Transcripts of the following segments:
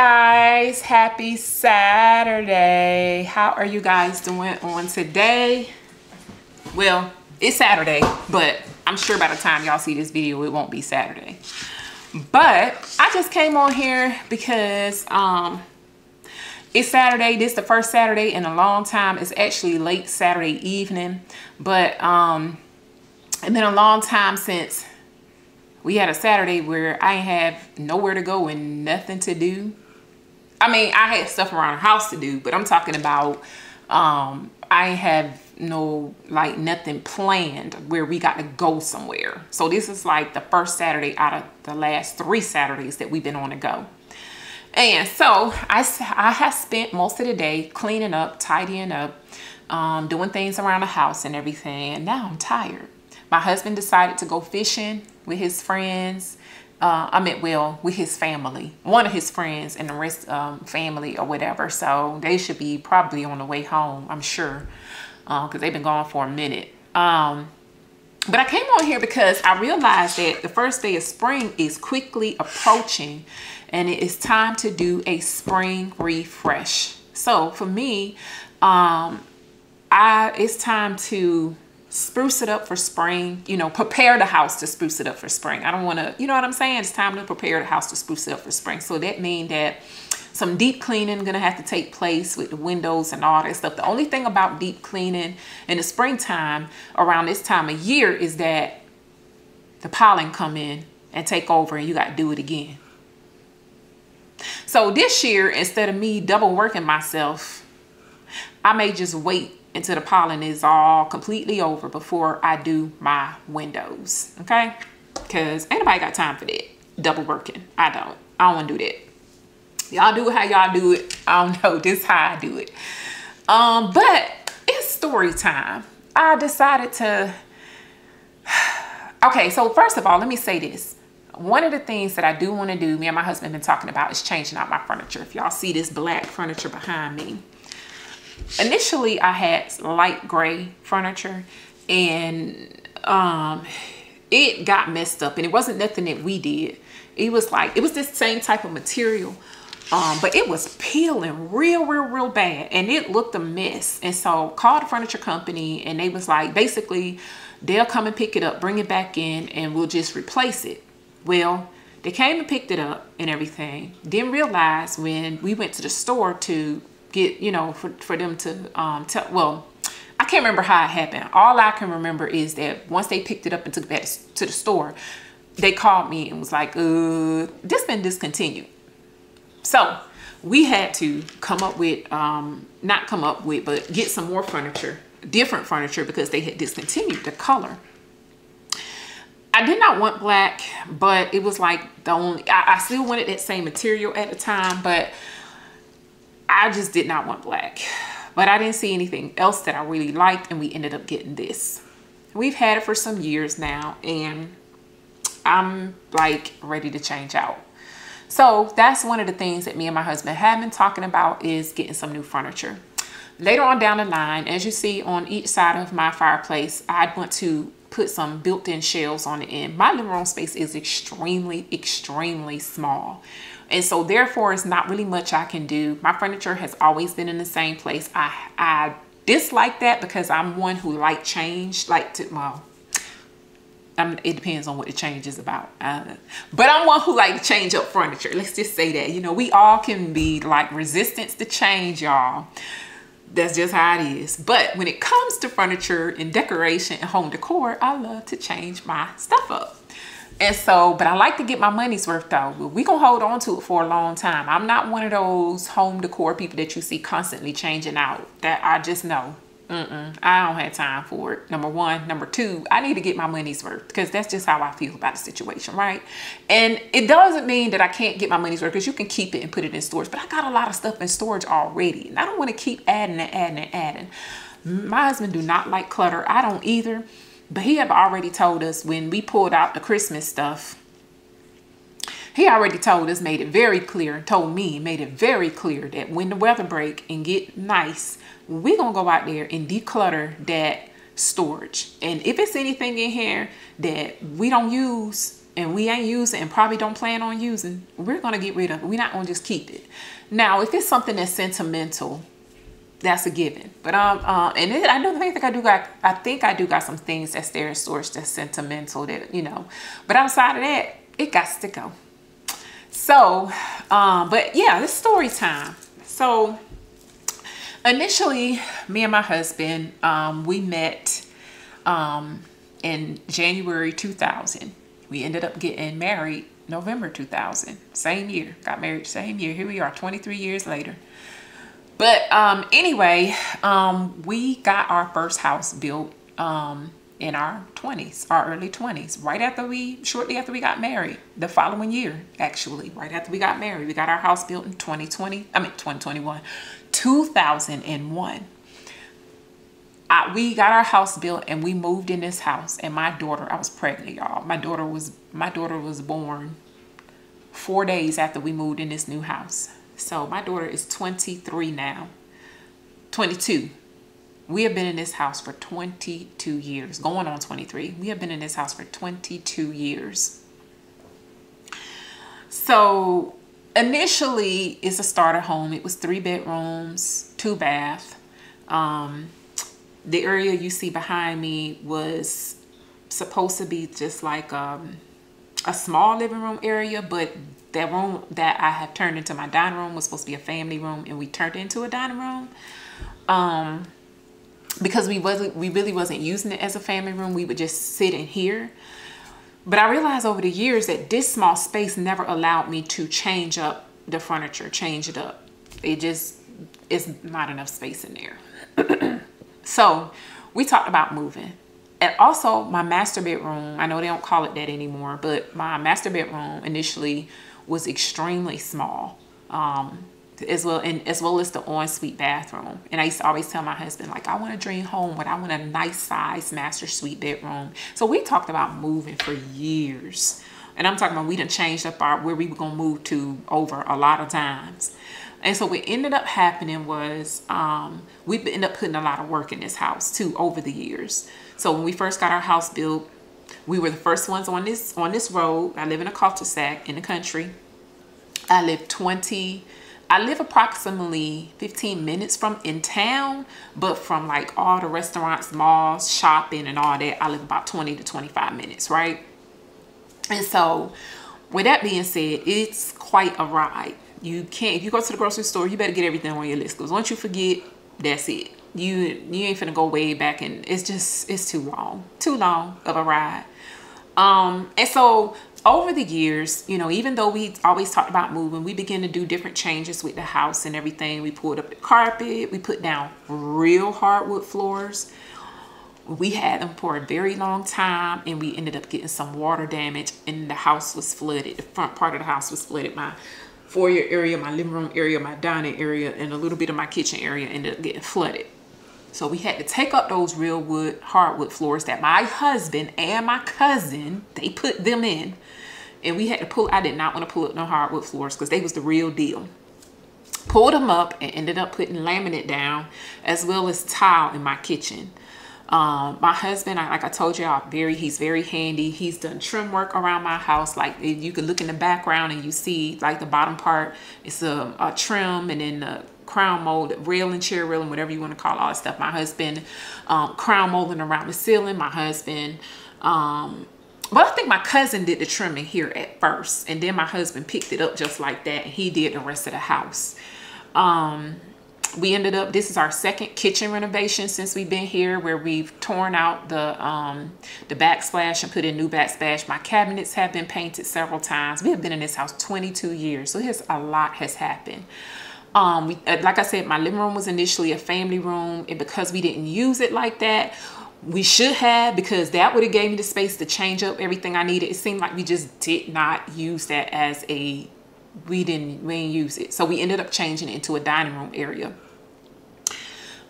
Guys, happy Saturday. How are you guys doing on today? Well, it's Saturday, but I'm sure by the time y'all see this video, it won't be Saturday. But I just came on here because um, it's Saturday. This is the first Saturday in a long time. It's actually late Saturday evening, but um, it's been a long time since we had a Saturday where I have nowhere to go and nothing to do. I mean, I had stuff around the house to do, but I'm talking about um, I have no like nothing planned where we got to go somewhere. So this is like the first Saturday out of the last three Saturdays that we've been on to go. And so I, I have spent most of the day cleaning up, tidying up, um, doing things around the house and everything. And now I'm tired. My husband decided to go fishing with his friends. Uh, I met well, with his family, one of his friends and the rest um, family or whatever. So they should be probably on the way home, I'm sure, because uh, they've been gone for a minute. Um, but I came on here because I realized that the first day of spring is quickly approaching and it is time to do a spring refresh. So for me, um, I it's time to spruce it up for spring, you know, prepare the house to spruce it up for spring. I don't want to, you know what I'm saying? It's time to prepare the house to spruce it up for spring. So that means that some deep cleaning gonna have to take place with the windows and all that stuff. The only thing about deep cleaning in the springtime around this time of year is that the pollen come in and take over and you got to do it again. So this year, instead of me double working myself, I may just wait until the pollen is all completely over before I do my windows, okay? Because ain't nobody got time for that, double working. I don't. I don't want to do that. Y'all do it how y'all do it. I don't know. This how I do it. Um, but it's story time. I decided to... Okay, so first of all, let me say this. One of the things that I do want to do, me and my husband been talking about, is changing out my furniture. If y'all see this black furniture behind me, initially I had light gray furniture and um, it got messed up and it wasn't nothing that we did. It was like, it was this same type of material, um, but it was peeling real, real, real bad and it looked a mess. And so called the furniture company and they was like, basically they'll come and pick it up, bring it back in and we'll just replace it. Well, they came and picked it up and everything. Didn't realize when we went to the store to get, you know, for, for them to um, tell, well, I can't remember how it happened. All I can remember is that once they picked it up and took it back to the store, they called me and was like, uh, this been discontinued. So we had to come up with, um, not come up with, but get some more furniture, different furniture because they had discontinued the color. I did not want black, but it was like the only, I, I still wanted that same material at the time, but I just did not want black. But I didn't see anything else that I really liked and we ended up getting this. We've had it for some years now and I'm like ready to change out. So that's one of the things that me and my husband have been talking about is getting some new furniture. Later on down the line, as you see on each side of my fireplace, I want to put some built-in shelves on the end. My living room space is extremely, extremely small. And so therefore, it's not really much I can do. My furniture has always been in the same place. I, I dislike that because I'm one who like change, like to, well, I'm, it depends on what the change is about. Uh, but I'm one who like change up furniture. Let's just say that. You know, we all can be like resistance to change, y'all. That's just how it is. But when it comes to furniture and decoration and home decor, I love to change my stuff up. And so, but I like to get my money's worth though. We gonna hold on to it for a long time. I'm not one of those home decor people that you see constantly changing out. That I just know. Mm -mm, I don't have time for it. Number one. Number two, I need to get my money's worth because that's just how I feel about the situation, right? And it doesn't mean that I can't get my money's worth because you can keep it and put it in storage. But I got a lot of stuff in storage already. And I don't want to keep adding and adding and adding. My husband do not like clutter. I don't either. But he have already told us when we pulled out the Christmas stuff, he already told us, made it very clear, told me, made it very clear that when the weather break and get nice, we're to go out there and declutter that storage. And if it's anything in here that we don't use and we ain't using and probably don't plan on using, we're gonna get rid of it. We're not gonna just keep it. Now, if it's something that's sentimental, that's a given. But um, uh, and it, I don't think that I do got. I think I do got some things that's there in storage that's sentimental. That you know, but outside of that, it got to go. So, um, but yeah, this story time. So initially, me and my husband, um, we met um, in January 2000. We ended up getting married November 2000, same year. Got married same year. Here we are, 23 years later. But um, anyway, um, we got our first house built um, in our 20s, our early 20s, right after we, shortly after we got married, the following year, actually, right after we got married. We got our house built in 2020, I mean, 2021, 2001. I, we got our house built and we moved in this house and my daughter i was pregnant y'all my daughter was my daughter was born four days after we moved in this new house so my daughter is 23 now. 22 we have been in this house for 22 years. Going on 23 we have been in this house for 22 years. So initially it's a starter home. It was three bedrooms two bath. Um, the area you see behind me was supposed to be just like um, a small living room area, but that room that I have turned into my dining room was supposed to be a family room and we turned it into a dining room. Um, because we wasn't we really wasn't using it as a family room. We would just sit in here. But I realized over the years that this small space never allowed me to change up the furniture, change it up. It just is not enough space in there. So we talked about moving. And also my master bedroom, I know they don't call it that anymore, but my master bedroom initially was extremely small. Um, as well and as well as the ensuite bathroom. And I used to always tell my husband, like, I want a dream home, but I want a nice size master suite bedroom. So we talked about moving for years. And I'm talking about we done changed up our where we were gonna move to over a lot of times. And so what ended up happening was um, we ended up putting a lot of work in this house too over the years. So when we first got our house built, we were the first ones on this on this road. I live in a cul-de-sac in the country. I live 20, I live approximately 15 minutes from in town, but from like all the restaurants, malls, shopping and all that, I live about 20 to 25 minutes, right? And so with that being said, it's quite a ride you can't if you go to the grocery store you better get everything on your list because once you forget that's it you you ain't finna go way back and it's just it's too long too long of a ride. Um and so over the years you know even though we always talked about moving we began to do different changes with the house and everything. We pulled up the carpet we put down real hardwood floors. We had them for a very long time and we ended up getting some water damage and the house was flooded. The front part of the house was flooded. My foyer area, my living room area, my dining area, and a little bit of my kitchen area ended up getting flooded. So we had to take up those real wood, hardwood floors that my husband and my cousin, they put them in. And we had to pull, I did not want to pull up no hardwood floors because they was the real deal. Pulled them up and ended up putting laminate down as well as tile in my kitchen. Um, my husband, like I told you, all very he's very handy. He's done trim work around my house. Like you can look in the background and you see like the bottom part, it's a, a trim and then the crown mold, railing, chair railing, whatever you want to call all that stuff. My husband, um, crown molding around the ceiling. My husband, um, but I think my cousin did the trimming here at first. And then my husband picked it up just like that. And he did the rest of the house. Um, we ended up this is our second kitchen renovation since we've been here where we've torn out the um the backsplash and put in new backsplash my cabinets have been painted several times we have been in this house 22 years so here's a lot has happened um uh, like i said my living room was initially a family room and because we didn't use it like that we should have because that would have gave me the space to change up everything i needed. It seemed like we just did not use that as a we didn't we didn't use it. So we ended up changing it into a dining room area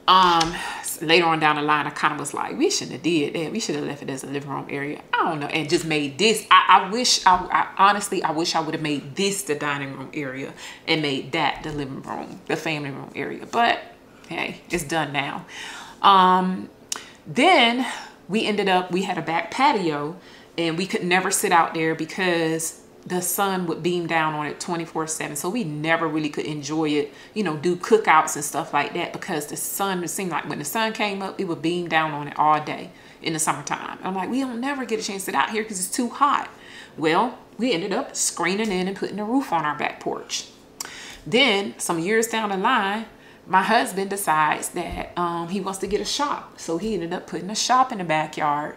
um later on down the line i kind of was like we shouldn't have did that. We should have left it as a living room area. I don't know and just made this i, I wish I, I, honestly i wish i would have made this the dining room area and made that the living room the family room area but hey it's done now. Um then we ended up we had a back patio and we could never sit out there because the sun would beam down on it 24 7 so we never really could enjoy it you know do cookouts and stuff like that because the sun it seemed like when the sun came up it would beam down on it all day in the summertime. I'm like we don't never get a chance to sit out here because it's too hot. Well we ended up screening in and putting a roof on our back porch. Then some years down the line my husband decides that um, he wants to get a shop. So he ended up putting a shop in the backyard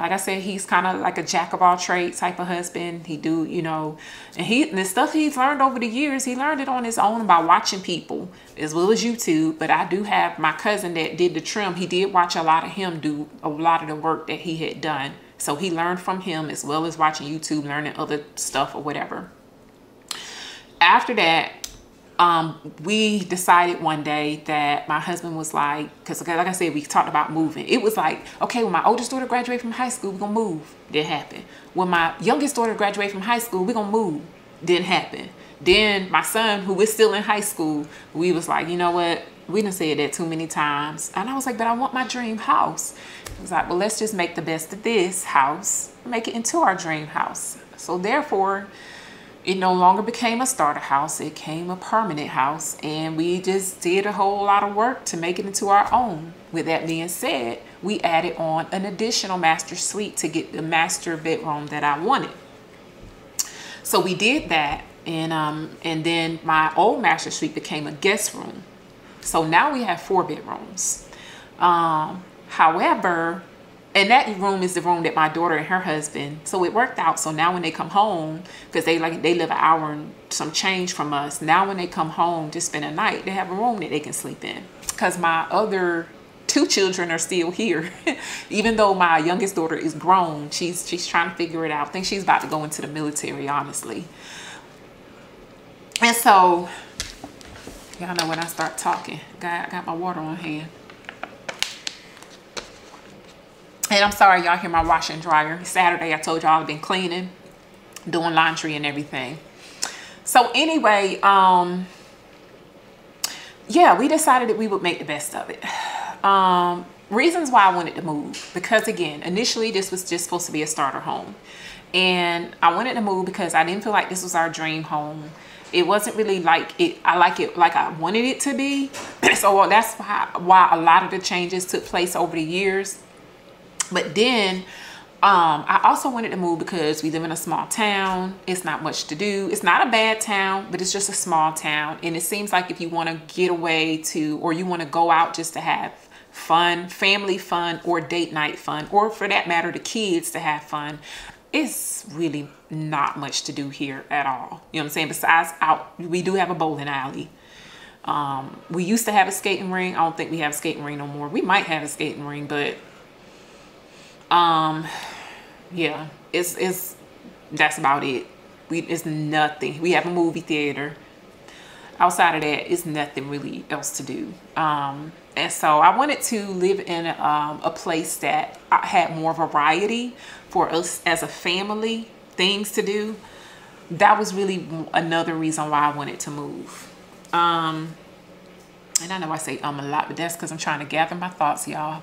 like I said, he's kind of like a jack of all trades type of husband. He do, you know, and he the stuff he's learned over the years, he learned it on his own by watching people as well as YouTube. But I do have my cousin that did the trim. He did watch a lot of him do a lot of the work that he had done. So he learned from him as well as watching YouTube, learning other stuff or whatever. After that, um, we decided one day that my husband was like, because like I said, we talked about moving. It was like, okay, when my oldest daughter graduated from high school, we're gonna move. Didn't happen. When my youngest daughter graduated from high school, we're gonna move. Didn't happen. Then my son, who is still in high school, we was like, you know what? We didn't say that too many times. And I was like, but I want my dream house. He was like, well, let's just make the best of this house, make it into our dream house. So therefore, it no longer became a starter house it became a permanent house and we just did a whole lot of work to make it into our own. With that being said we added on an additional master suite to get the master bedroom that i wanted. So we did that and um and then my old master suite became a guest room. So now we have four bedrooms. Um however and that room is the room that my daughter and her husband so it worked out. So now when they come home because they like they live an hour and some change from us now when they come home to spend a night they have a room that they can sleep in. Because my other two children are still here. Even though my youngest daughter is grown she's she's trying to figure it out. I think she's about to go into the military honestly. And so y'all know when i start talking got, got my water on hand And I'm sorry y'all hear my washer and dryer. Saturday I told y'all I've been cleaning, doing laundry and everything. So anyway, um, yeah, we decided that we would make the best of it. Um, reasons why I wanted to move. Because again, initially this was just supposed to be a starter home. And I wanted to move because I didn't feel like this was our dream home. It wasn't really like it, I like it like I wanted it to be. so that's why, why a lot of the changes took place over the years but then um, I also wanted to move because we live in a small town. It's not much to do. It's not a bad town, but it's just a small town. And it seems like if you want to get away to, or you want to go out just to have fun, family fun, or date night fun, or for that matter, the kids to have fun, it's really not much to do here at all. You know what I'm saying? Besides out, we do have a bowling alley. Um, we used to have a skating ring. I don't think we have a skating ring no more. We might have a skating ring, but um yeah it's it's that's about it. We it's nothing. We have a movie theater. Outside of that it's nothing really else to do. Um and so i wanted to live in um, a place that had more variety for us as a family things to do. That was really another reason why i wanted to move. Um and i know i say um a lot but that's because i'm trying to gather my thoughts y'all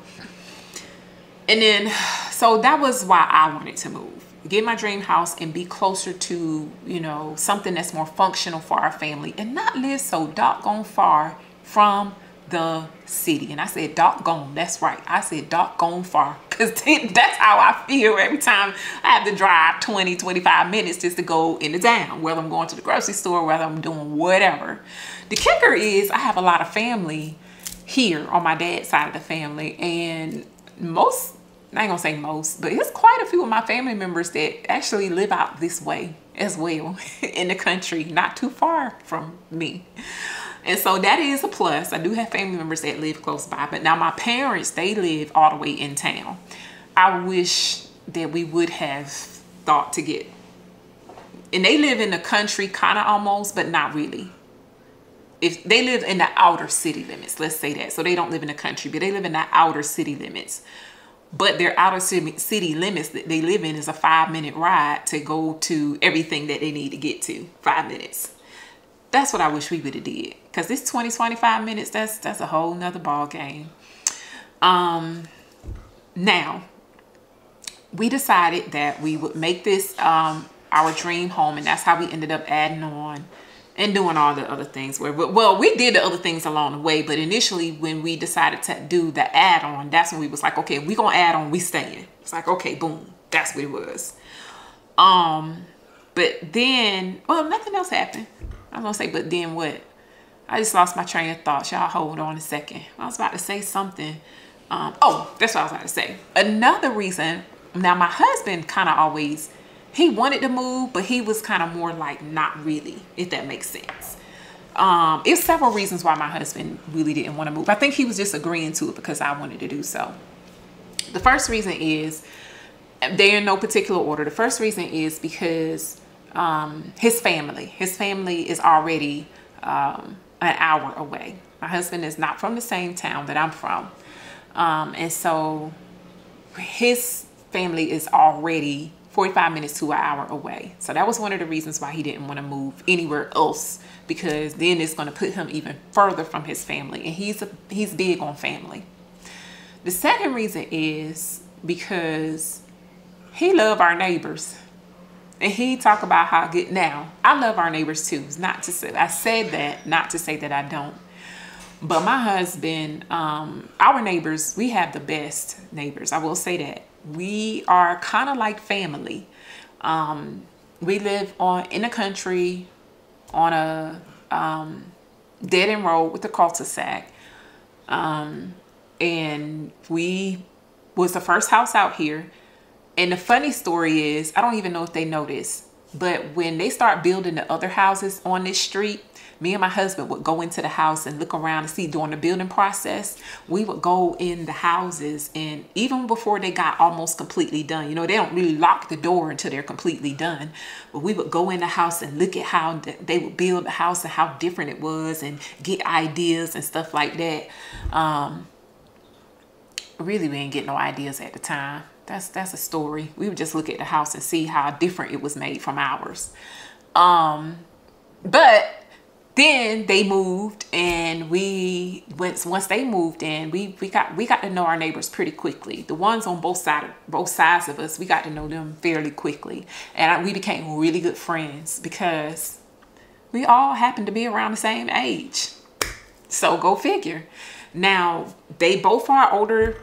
and then so that was why i wanted to move. Get my dream house and be closer to you know something that's more functional for our family and not live so doggone far from the city. And i said doggone that's right. I said doggone far because that's how i feel every time i have to drive 20 25 minutes just to go into town whether i'm going to the grocery store whether i'm doing whatever. The kicker is i have a lot of family here on my dad's side of the family and most I ain't gonna say most, but it's quite a few of my family members that actually live out this way as well in the country, not too far from me. And so that is a plus. I do have family members that live close by, but now my parents, they live all the way in town. I wish that we would have thought to get, and they live in the country kind of almost, but not really. If they live in the outer city limits, let's say that. So they don't live in the country, but they live in the outer city limits but their outer city limits that they live in is a five minute ride to go to everything that they need to get to five minutes. That's what i wish we would have did because this 20 25 minutes that's that's a whole nother ball game um now we decided that we would make this um, our dream home, and that's how we ended up adding on and doing all the other things. Where well, we did the other things along the way, but initially when we decided to do the add-on, that's when we was like, okay, we gonna add on, we staying. It's like, okay, boom, that's what it was. Um, but then, well, nothing else happened. I was gonna say, but then what? I just lost my train of thought. Y'all hold on a second. I was about to say something. Um, oh, that's what I was about to say. Another reason, now my husband kind of always, he wanted to move, but he was kind of more like not really, if that makes sense. Um, it's several reasons why my husband really didn't want to move. I think he was just agreeing to it because I wanted to do so. The first reason is, they're in no particular order. The first reason is because um, his family, his family is already um, an hour away. My husband is not from the same town that I'm from. Um, and so his family is already 45 minutes to an hour away. So that was one of the reasons why he didn't want to move anywhere else because then it's going to put him even further from his family. And he's, a, he's big on family. The second reason is because he love our neighbors and he talk about how good now i love our neighbors too not to say i said that not to say that i don't but my husband um our neighbors we have the best neighbors i will say that we are kind of like family. Um we live on in a country on a um dead end road with a cul-de-sac. Um and we was the first house out here. And the funny story is, I don't even know if they this, but when they start building the other houses on this street, me and my husband would go into the house and look around and see during the building process. We would go in the houses and even before they got almost completely done, you know, they don't really lock the door until they're completely done. But we would go in the house and look at how they would build the house and how different it was and get ideas and stuff like that. Um, really, we didn't get no ideas at the time that's that's a story. We would just look at the house and see how different it was made from ours. Um, but then they moved and we went once they moved in we we got we got to know our neighbors pretty quickly. The ones on both sides both sides of us we got to know them fairly quickly. And we became really good friends because we all happened to be around the same age. So go figure. Now they both are older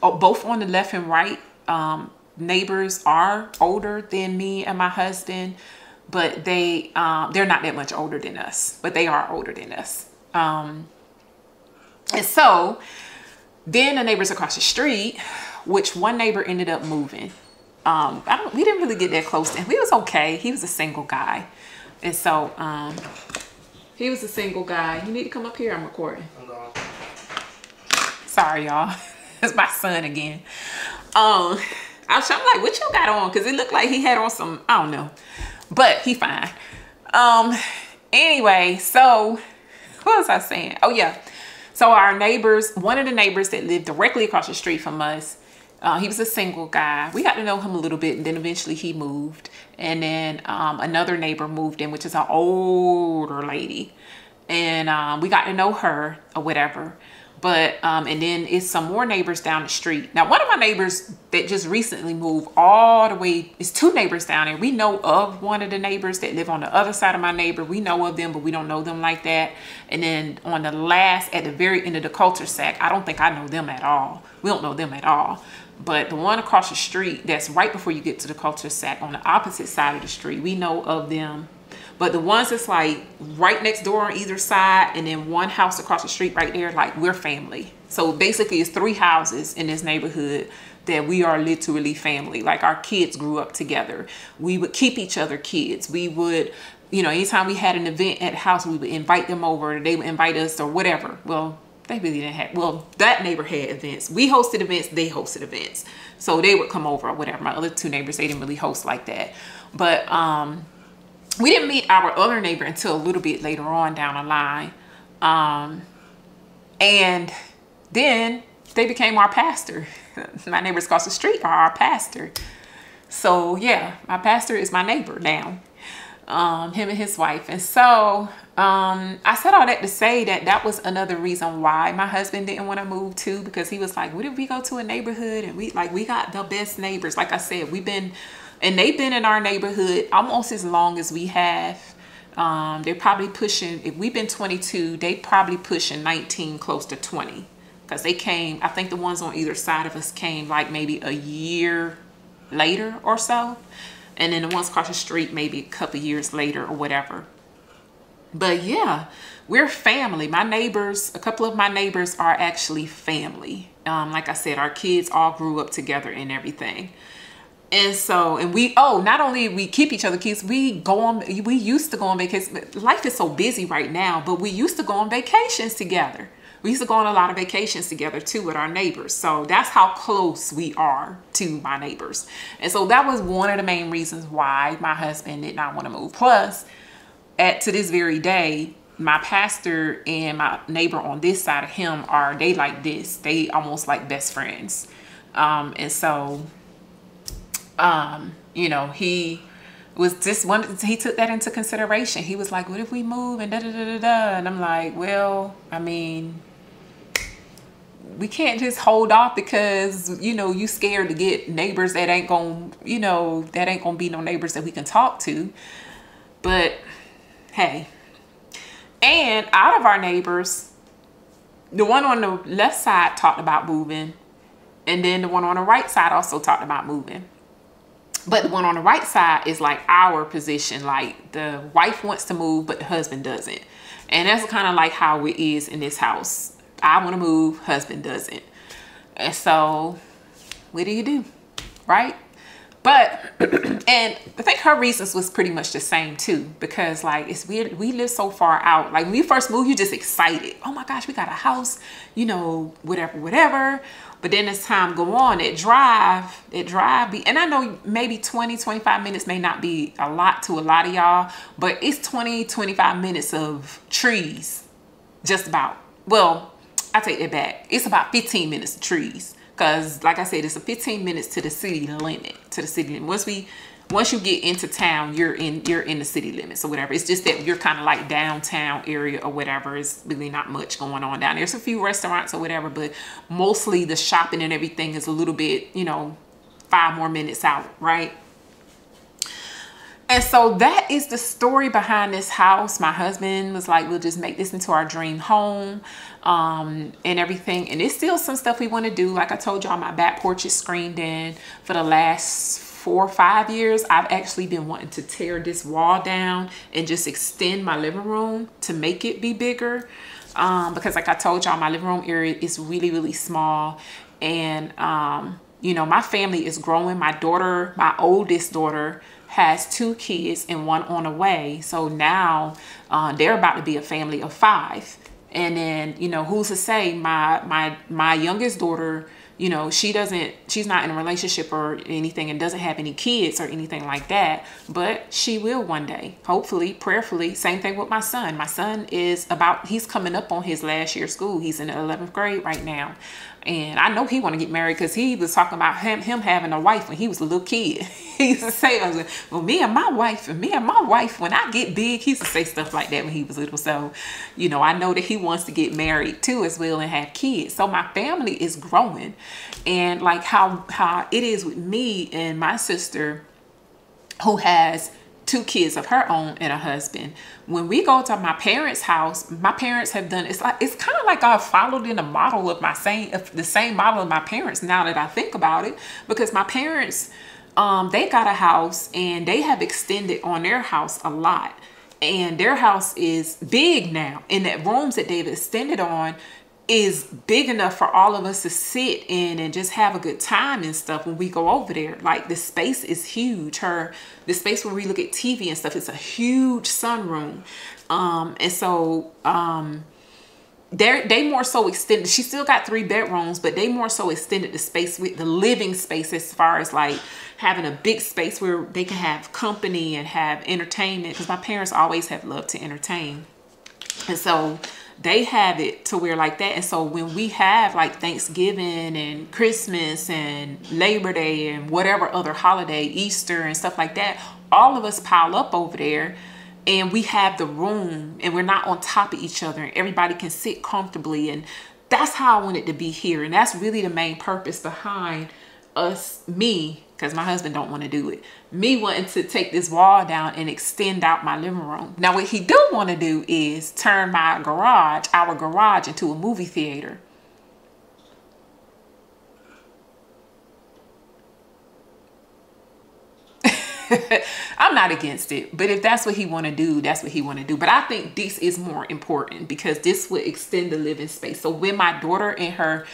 both on the left and right. Um, neighbors are older than me and my husband, but they um, they're not that much older than us, but they are older than us. Um, and so then the neighbors across the street, which one neighbor ended up moving. Um, I don't, we didn't really get that close to him. He was okay. He was a single guy. And so um, he was a single guy. You need to come up here. I'm recording. Sorry, y'all. it's my son again. Um, I was I'm like, what you got on? Because it looked like he had on some, I don't know. But he fine. Um, anyway, so what was I saying? Oh yeah. So our neighbors, one of the neighbors that lived directly across the street from us, uh, he was a single guy. We got to know him a little bit, and then eventually he moved. And then um, another neighbor moved in, which is an older lady. And um, we got to know her or whatever but um, and then it's some more neighbors down the street. Now one of my neighbors that just recently moved all the way it's two neighbors down there. We know of one of the neighbors that live on the other side of my neighbor. We know of them but we don't know them like that. And then on the last at the very end of the cul-de-sac i don't think i know them at all. We don't know them at all. But the one across the street that's right before you get to the cul-de-sac on the opposite side of the street we know of them but the ones that's like right next door on either side and then one house across the street right there, like we're family. So basically it's three houses in this neighborhood that we are literally family. Like our kids grew up together. We would keep each other kids. We would, you know, anytime we had an event at the house, we would invite them over. They would invite us or whatever. Well, they really didn't have, well, that neighbor had events. We hosted events, they hosted events. So they would come over or whatever. My other two neighbors, they didn't really host like that. But um, we didn't meet our other neighbor until a little bit later on down the line. Um, and then they became our pastor. my neighbors across the street are our pastor. So yeah, my pastor is my neighbor now. um, him and his wife. And so um, I said all that to say that that was another reason why my husband didn't want to move too, because he was like, what if we go to a neighborhood and we like, we got the best neighbors. Like I said, we've been, and they've been in our neighborhood almost as long as we have. Um, they're probably pushing, if we've been 22, they probably pushing 19, close to 20. Because they came, I think the ones on either side of us came like maybe a year later or so. And then the ones across the street maybe a couple years later or whatever. But yeah we're family. My neighbors a couple of my neighbors are actually family. Um, like i said our kids all grew up together and everything and so and we oh not only we keep each other kids we go on we used to go on vacation life is so busy right now but we used to go on vacations together we used to go on a lot of vacations together too with our neighbors. So that's how close we are to my neighbors. And so that was one of the main reasons why my husband did not want to move. Plus, at to this very day, my pastor and my neighbor on this side of him are they like this. They almost like best friends. Um, and so um, you know, he was just one he took that into consideration. He was like, What if we move and da da da da da? And I'm like, Well, I mean, we can't just hold off because you know you scared to get neighbors that ain't gonna you know that ain't gonna be no neighbors that we can talk to but hey and out of our neighbors the one on the left side talked about moving and then the one on the right side also talked about moving but the one on the right side is like our position like the wife wants to move but the husband doesn't and that's kind of like how it is in this house I want to move, husband doesn't. And so, what do you do? Right? But, and I think her reasons was pretty much the same too, because like it's weird. We live so far out. Like when you first move, you're just excited. Oh my gosh, we got a house, you know, whatever, whatever. But then as time go on, it drive, it drive. Be, and I know maybe 20, 25 minutes may not be a lot to a lot of y'all, but it's 20, 25 minutes of trees, just about. Well, I take that back. It's about 15 minutes of trees. Cause like I said, it's a 15 minutes to the city limit. To the city limit. Once we once you get into town, you're in you're in the city limits or whatever. It's just that you're kind of like downtown area or whatever. It's really not much going on down there. There's a few restaurants or whatever, but mostly the shopping and everything is a little bit, you know, five more minutes out, right? And so that is the story behind this house. My husband was like, we'll just make this into our dream home um, and everything. And it's still some stuff we want to do. Like I told y'all, my back porch is screened in for the last four or five years. I've actually been wanting to tear this wall down and just extend my living room to make it be bigger. Um, because like I told y'all, my living room area is really, really small. And, um, you know, my family is growing. My daughter, my oldest daughter, has two kids and one on the way. So now uh, they're about to be a family of five. And then, you know, who's to say my my my youngest daughter, you know, she doesn't she's not in a relationship or anything and doesn't have any kids or anything like that, but she will one day. Hopefully, prayerfully. Same thing with my son. My son is about he's coming up on his last year of school. He's in the 11th grade right now. And I know he want to get married because he was talking about him, him having a wife when he was a little kid. he used to say, like, well, me and my wife, and me and my wife, when I get big, he used to say stuff like that when he was little. So, you know, I know that he wants to get married too as well and have kids. So my family is growing. And like how, how it is with me and my sister who has two kids of her own and a husband. When we go to my parents' house, my parents have done it's like it's kind of like I've followed in the model of my same of the same model of my parents now that I think about it. Because my parents um they got a house and they have extended on their house a lot. And their house is big now. And that rooms that they've extended on is big enough for all of us to sit in and just have a good time and stuff when we go over there. Like the space is huge. Her the space where we look at TV and stuff, it's a huge sunroom. Um, and so um they they more so extended. She still got three bedrooms, but they more so extended the space with the living space as far as like having a big space where they can have company and have entertainment. Because my parents always have loved to entertain, and so they have it to where like that. And so when we have like thanksgiving and christmas and labor day and whatever other holiday easter and stuff like that all of us pile up over there and we have the room and we're not on top of each other and everybody can sit comfortably. And that's how I wanted to be here. And that's really the main purpose behind us me because my husband don't want to do it me wanting to take this wall down and extend out my living room now what he do want to do is turn my garage our garage into a movie theater I'm not against it, but if that's what he want to do, that's what he want to do. But I think this is more important because this would extend the living space. So when my daughter and her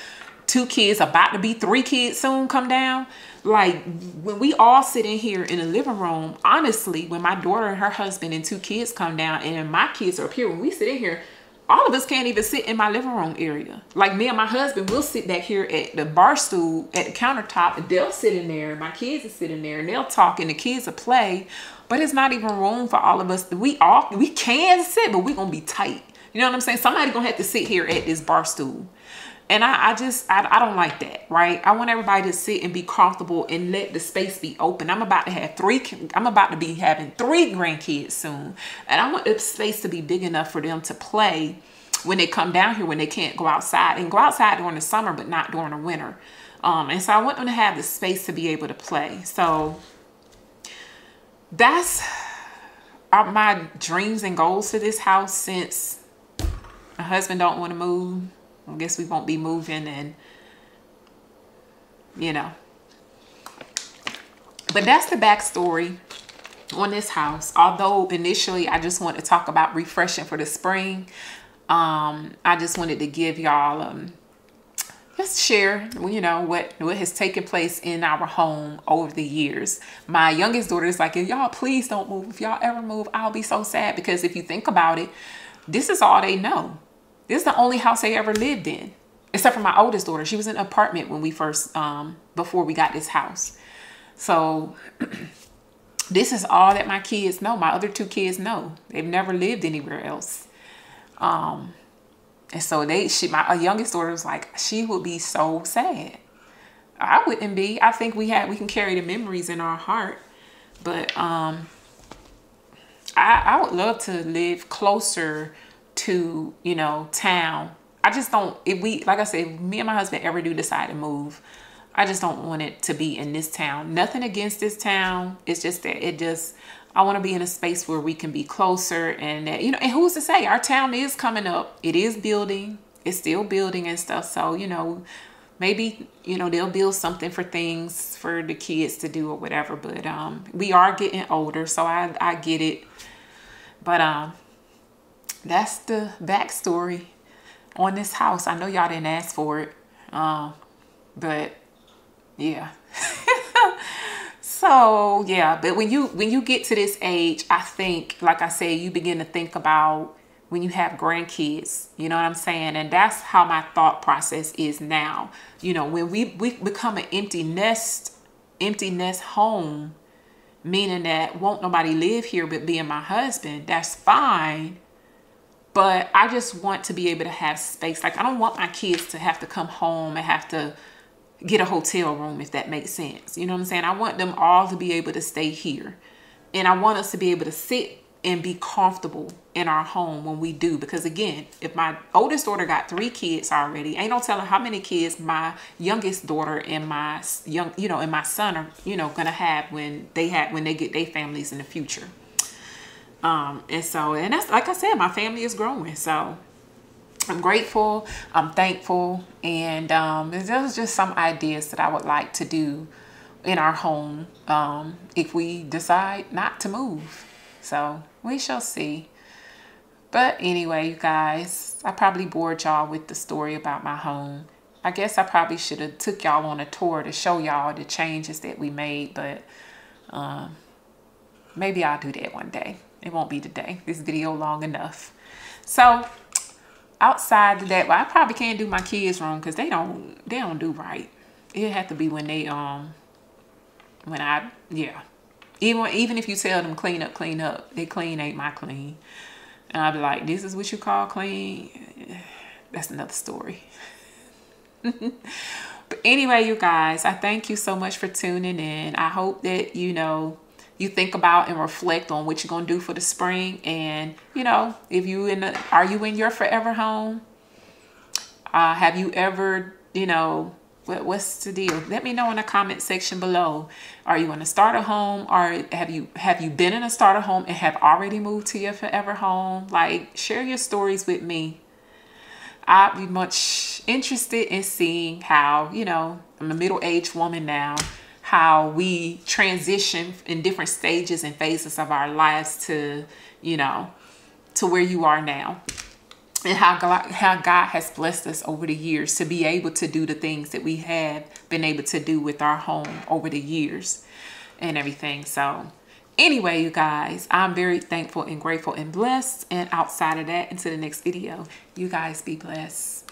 two kids, about to be three kids soon, come down, like when we all sit in here in the living room, honestly, when my daughter and her husband and two kids come down and my kids are up here, when we sit in here, all of us can't even sit in my living room area. Like me and my husband, we'll sit back here at the bar stool at the countertop and they'll sit in there. My kids are sitting there and they'll talk and the kids will play. But it's not even room for all of us. We all we can sit, but we're gonna be tight. You know what I'm saying? Somebody gonna have to sit here at this bar stool. And I, I just, I, I don't like that, right? I want everybody to sit and be comfortable and let the space be open. I'm about to have three, I'm about to be having three grandkids soon. And I want the space to be big enough for them to play when they come down here, when they can't go outside and go outside during the summer, but not during the winter. Um, and so I want them to have the space to be able to play. So that's my dreams and goals for this house since my husband don't want to move I guess we won't be moving and, you know. But that's the backstory on this house. Although initially I just want to talk about refreshing for the spring. Um, I just wanted to give y'all um, just share, you know, what, what has taken place in our home over the years. My youngest daughter is like, if y'all please don't move. If y'all ever move, I'll be so sad. Because if you think about it, this is all they know. This is the only house they ever lived in, except for my oldest daughter. She was in an apartment when we first, um, before we got this house. So this is all that my kids know. My other two kids know. They've never lived anywhere else. Um, and so they, she, my youngest daughter was like, she would be so sad. I wouldn't be. I think we had, we can carry the memories in our heart, but um, I, I would love to live closer to, you know, town. I just don't, if we, like I said, me and my husband ever do decide to move, I just don't want it to be in this town. Nothing against this town. It's just that it just, I want to be in a space where we can be closer and that, you know, and who's to say our town is coming up. It is building. It's still building and stuff. So, you know, maybe, you know, they'll build something for things for the kids to do or whatever. But um, we are getting older. So I, I get it. But um, that's the backstory on this house. I know y'all didn't ask for it, um, but yeah. so yeah, but when you when you get to this age, I think, like I said, you begin to think about when you have grandkids, you know what I'm saying? And that's how my thought process is now. You know, when we, we become an empty nest, empty nest home, meaning that won't nobody live here but being my husband, that's fine but I just want to be able to have space. Like I don't want my kids to have to come home and have to get a hotel room if that makes sense. You know what I'm saying? I want them all to be able to stay here. And I want us to be able to sit and be comfortable in our home when we do. Because again, if my oldest daughter got three kids already, ain't no telling how many kids my youngest daughter and my young, you know, and my son are, you know, gonna have when they have when they get their families in the future. Um, and so, and that's, like I said, my family is growing. So I'm grateful, I'm thankful. And um, there's just some ideas that I would like to do in our home um, if we decide not to move. So we shall see. But anyway, you guys, I probably bored y'all with the story about my home. I guess I probably should have took y'all on a tour to show y'all the changes that we made, but um, maybe I'll do that one day. It won't be today. This video long enough. So outside of that, well, I probably can't do my kids' wrong because they don't they don't do right. It have to be when they um when I yeah. Even even if you tell them clean up, clean up, they clean ain't my clean. And I'll be like, this is what you call clean. That's another story. but anyway, you guys, I thank you so much for tuning in. I hope that you know you think about and reflect on what you're going to do for the spring. And you know if you in the, are you in your forever home? Uh, have you ever you know what, what's the deal? Let me know in the comment section below. Are you in a starter home? Or have you have you been in a starter home and have already moved to your forever home? Like share your stories with me. I'd be much interested in seeing how, you know, I'm a middle-aged woman now, how we transition in different stages and phases of our lives to, you know, to where you are now. And how God, how God has blessed us over the years to be able to do the things that we have been able to do with our home over the years and everything. So anyway, you guys, I'm very thankful and grateful and blessed. And outside of that, into the next video, you guys be blessed.